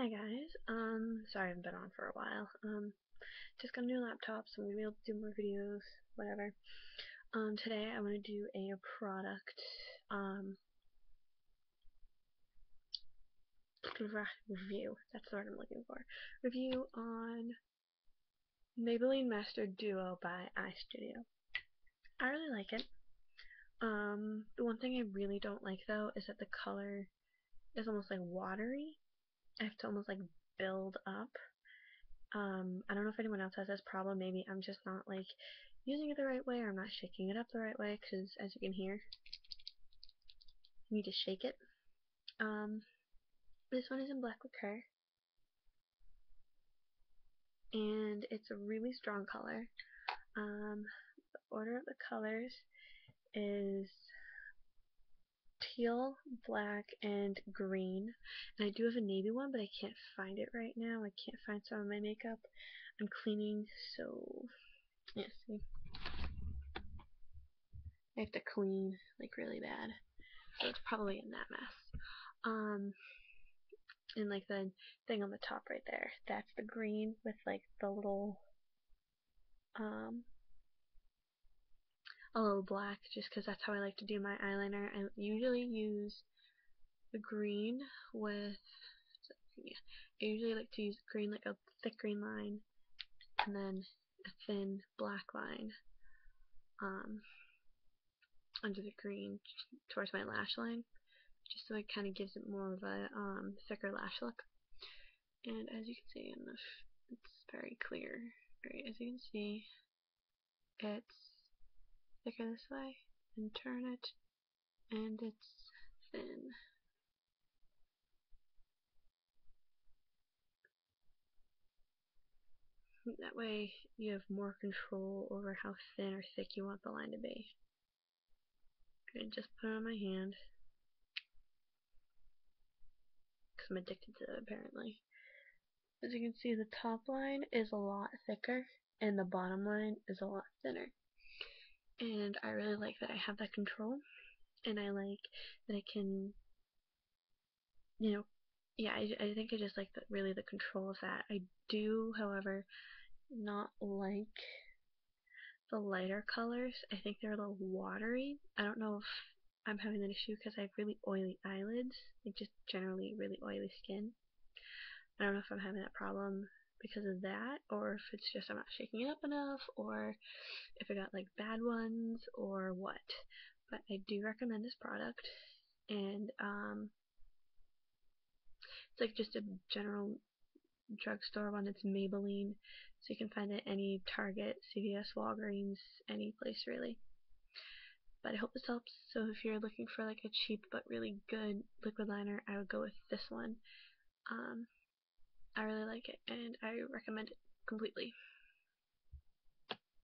Hi guys, um, sorry I haven't been on for a while, um, just got a new laptop, so I'm gonna be able to do more videos, whatever. Um, today I want to do a product, um, review, that's the word I'm looking for, review on Maybelline Master Duo by Eyestudio. I really like it. Um, the one thing I really don't like though is that the color is almost like watery. I have to almost like build up. Um, I don't know if anyone else has this problem. Maybe I'm just not like using it the right way or I'm not shaking it up the right way because as you can hear, you need to shake it. Um, this one is in Black Liqueur and it's a really strong color. Um, the order of the colors is teal, black, and green. And I do have a navy one, but I can't find it right now. I can't find some of my makeup. I'm cleaning, so yeah, see. I have to clean like really bad. So it's probably in that mess. Um and like the thing on the top right there, that's the green with like the little um a little black just because that's how I like to do my eyeliner. I usually use the green with, yeah, I usually like to use green, like a thick green line, and then a thin black line um, under the green towards my lash line, just so it kind of gives it more of a um, thicker lash look. And as you can see in the, it's very clear. Right, as you can see, it's thicker this way, and turn it, and it's thin. That way you have more control over how thin or thick you want the line to be. And just put it on my hand. Because I'm addicted to it apparently. As you can see the top line is a lot thicker and the bottom line is a lot thinner. And I really like that I have that control and I like that I can you know yeah, I, I think I just like the, really the control of that. I do, however, not like the lighter colors. I think they're a little watery. I don't know if I'm having that issue because I have really oily eyelids, like just generally really oily skin. I don't know if I'm having that problem because of that, or if it's just I'm not shaking it up enough, or if I got like bad ones, or what. But I do recommend this product, and um, it's like just a general drugstore one. It's Maybelline, so you can find it any Target, CVS, Walgreens, any place really. But I hope this helps. So if you're looking for like a cheap but really good liquid liner, I would go with this one. Um, I really like it and I recommend it completely.